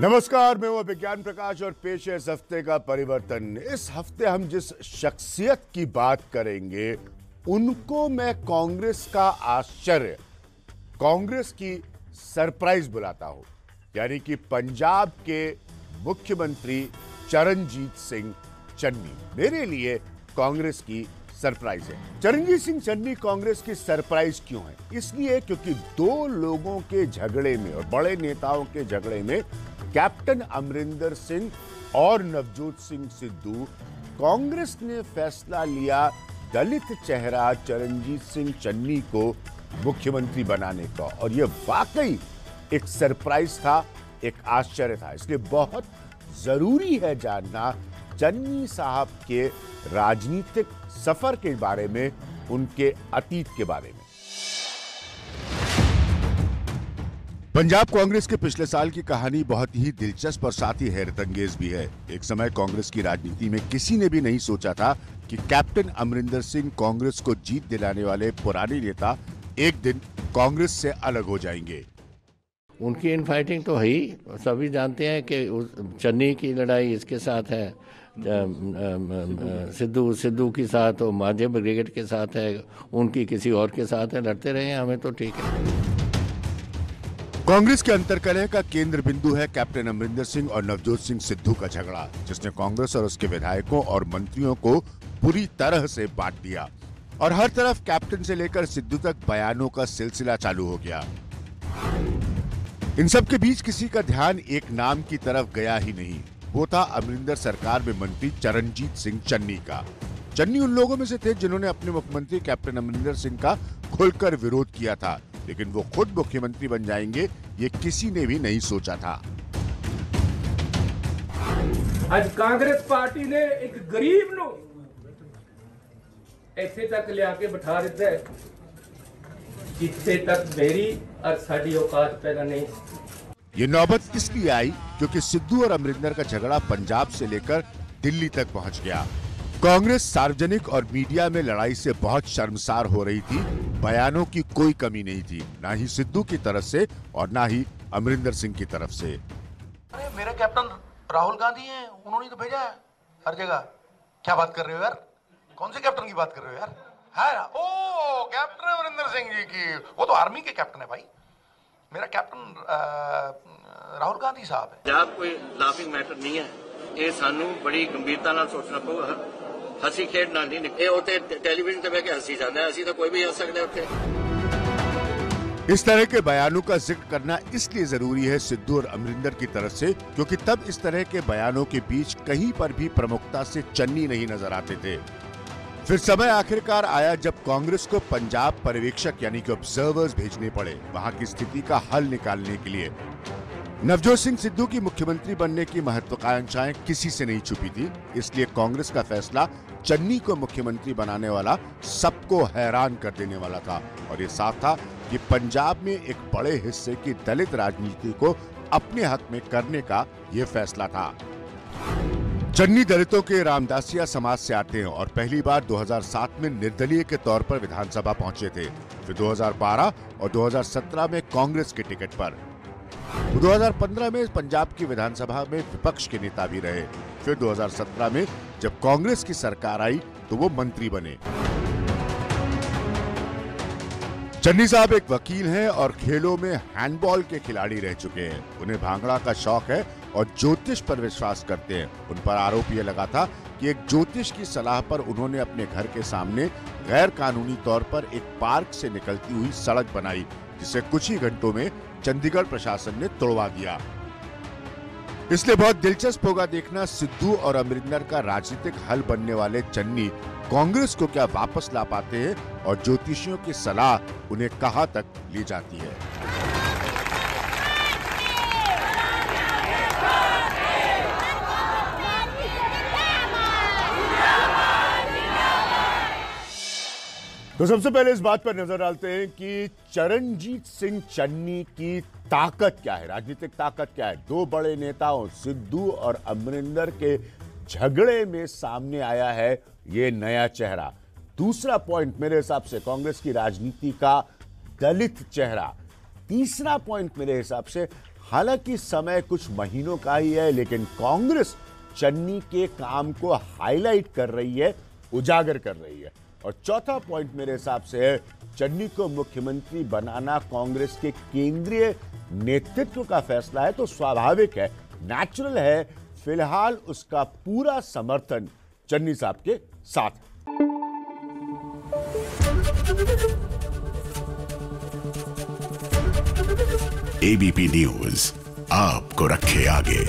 नमस्कार, मैं हूँ विज्ञान प्रकाश और पेश है इस हफ़्ते का परिवर्तन इस हफ़्ते हम जिस शख्सियत की बात करेंगे, उनको मैं कांग्रेस का आश्चर्य, कांग्रेस की सरप्राइज़ बुलाता हूँ। यानी कि पंजाब के मुख्यमंत्री चरणजीत सिंह चन्नी। मेरे लिए कांग्रेस की सरप्राइज़ है। चरणजीत सिंह चन्नी कांग्रेस की सरप्राइज़ क्यों है? इसलिए क्योंकि दो लोगों के झगड़े में और बड़े नेताओं के झगड़े में कैप्टन अमरिंदर सिंह और नवजोत सिंह सिद्धू कांग्रेस ने फैसला लिया दलित चेहरा चरणजीत सिंह चन्नी को मुख्यमंत्री बनाने का। और यह वाकई एक सरप्राइज़ था, एक आश्चर्य था। इसलिए बहुत ज़रूरी है जानना चन्नी साहब के राजनीतिक सफ़र के बारे में उनके अतीत के बारे में। पंजाब कांग्रेस के पिछले साल की कहानी बहुत ही दिलचस्प और साथ ही हैरत अंगेज भी है। एक समय कांग्रेस की राजनीति में किसी ने भी नहीं सोचा था कि कैप्टन अमरिंदर सिंह कांग्रेस को जीत दिलाने वाले पुराने नेता एक दिन कांग्रेस से अलग हो जाएँगे। उनकी इनफाइटिंग तो है ही सभी जानते हैं कि चन्नी की लड़ाई इसके साथ है। सिद्धू सिद्धू के साथ और मांझे ब्रिगेड के साथ है, उनकी किसी और के साथ है, लड़ते रहे हमें तो ठीक है। कांग्रेस के अंतरकलह का केंद्र बिंदु है कैप्टन अमरिंदर सिंह और नवजोत सिंह सिद्धू का झगड़ा, जिसने कांग्रेस और उसके विधायकों और मंत्रियों को बुरी तरह से बांट दिया। और हर तरफ़ कैप्टन से लेकर सिद्धू तक बयानों का सिलसिला चालू हो गया। इन सब के बीच किसी का ध्यान एक नाम की तरफ़ गया ही नहीं। वो था अमरिंदर सरकार में मंत्री चरणजीत सिंह चन्नी का चन्नी उन लोगों में से थे जिन्होंने अपने मुख्यमंत्री कैप्टन अमरिंदर सिंह का खुलकर विरोध किया था लेकिन वो खुद मुख्यमंत्री बन जाएंगे ये किसी ने भी नहीं सोचा था ਅੱਜ ਕਾਂਗਰਸ ਪਾਰਟੀ ਨੇ ਇੱਕ ਗਰੀਬ ਨੂੰ ਇੱਥੇ ਤੱਕ ਲਿਆ ਕੇ ਬਿਠਾ ਦਿੱਤਾ ਹੈ ਜਿੱਥੇ ਤੱਕ ਮੇਰੀ ਔਰ ਸਾਡੀ ਔਕਾਤ ਪੈਦਾ ਨਹੀਂ ये नौबत इसलिए आई क्योंकि सिद्धू और अमरिंदर का झगड़ा पंजाब से लेकर दिल्ली तक पहुँच गया। कांग्रेस सार्वजनिक और मीडिया में लड़ाई से बहुत शर्मसार हो रही थी। बयानों की कोई कमी नहीं थी, ना ही सिद्धू की तरफ़ से और ना ही अमरिंदर सिंह की तरफ़ से। अरे, मेरे कैप्टन राहुल गांधी हैं, उन्होंने तो भेजा है हर जगह। क्या बात कर रहे हो यार? कौन से कैप्टन की बात कर रहे हो यार? है? ओ, कैप्टन अमरिंदर सिंह जी की। वो तो आर्मी के कैप्टन है भाई। मेरा कैप्टन अ, राहुल गांधी साहब है ਪੰਜਾਬ ਕੋਈ ਲਾਫਿੰਗ ਮੈਟਰ ਨਹੀਂ ਹੈ ਇਹ ਸਾਨੂੰ ਬੜੀ ਗੰਭੀਰਤਾ ਨਾਲ ਸੋਚਣਾ ਪਊਗਾ ਹਸੀ ਖੇਡ ਨਾਲ ਨਹੀਂ ਨਿਕ- ਇਹ ਉਤੇ ਟੈਲੀਵਿਜ਼ਨ ਤੇ ਬਹਿ ਕੇ ਹੱਸੀ ਜਾਂਦਾ ਹੈ ਅਸੀਂ ਤਾਂ ਕੋਈ ਵੀ ਹੱਸ ਸਕਦੇ ਹਾਂ ਉੱਥੇ इस तरह के बयानों का जिक्र करना इसलिए जरूरी है सिद्धू और अमरिंदर की तरफ से क्योंकि तब इस तरह के बयानों के बीच कहीं पर भी प्रमुखता से चन्नी नहीं नजर आते थे फिर समय आखिरकार आया जब कांग्रेस को पंजाब पर्यवेक्षक यानी कि ऑब्जर्वर्स भेजने पड़े वहाँ की स्थिति का हल निकालने के लिए। नवजोत सिंह सिद्धू की मुख्यमंत्री बनने की महत्वाकांक्षाएँ किसी से नहीं छुपी थी, इसलिए कांग्रेस का फैसला चन्नी को मुख्यमंत्री बनाने वाला सबको हैरान कर देने वाला था। और ये साफ़ था कि पंजाब में एक बड़े हिस्से की दलित राजनीति को अपने हक में करने का ये फैसला था। चन्नी दलितों के रामदासिया समाज से आते हैं और पहली बार 2007 में निर्दलीय के तौर पर विधानसभा पहुँचे थे, फिर 2012 और 2017 में कांग्रेस के टिकट पर। 2015 में पंजाब की विधानसभा में विपक्ष के नेता भी रहे, फिर 2017 में जब कांग्रेस की सरकार आई तो वो मंत्री बने। चन्नी साहब एक वकील हैं और खेलों में हैंडबॉल के खिलाड़ी रह चुके हैं। उन्हें भांगड़ा का शौक है और ज्योतिष पर विश्वास करते हैं। उन पर आरोप यह लगा था कि एक ज्योतिष की सलाह पर उन्होंने अपने घर के सामने गैर कानूनी तौर पर एक पार्क से निकलती हुई सड़क बनाई, जिसे कुछ ही घंटों में चंडीगढ़ प्रशासन ने तोड़वा दिया। इसलिए बहुत दिलचस्प होगा देखना सिद्धू और अमरिंदर का राजनीतिक हल बनने वाले चन्नी। कांग्रेस को क्या वापस ला पाते हैं और ज्योतिषियों की सलाह उन्हें कहाँ तक ले जाती है? तो सबसे पहले इस बात पर नज़र डालते हैं कि चरणजीत सिंह चन्नी की ताकत क्या है? राजनीतिक ताकत क्या है? दो बड़े नेताओं सिद्धू और अमरिंदर के झगड़े में सामने आया है ये नया चेहरा। दूसरा पॉइंट मेरे हिसाब से कांग्रेस की राजनीति का दलित चेहरा। तीसरा पॉइंट मेरे हिसाब से, हालाँकि समय कुछ महीनों का ही है, लेकिन कांग्रेस चन्नी के काम को हाईलाइट कर रही है, उजागर कर रही है। और चौथा पॉइंट मेरे हिसाब से है, चन्नी को मुख्यमंत्री बनाना कांग्रेस के केंद्रीय नेतृत्व का फैसला है तो स्वाभाविक है नेचुरल है, फ़िलहाल उसका पूरा समर्थन चन्नी साहब के साथ। एबीपी न्यूज़ आपको रखे आगे।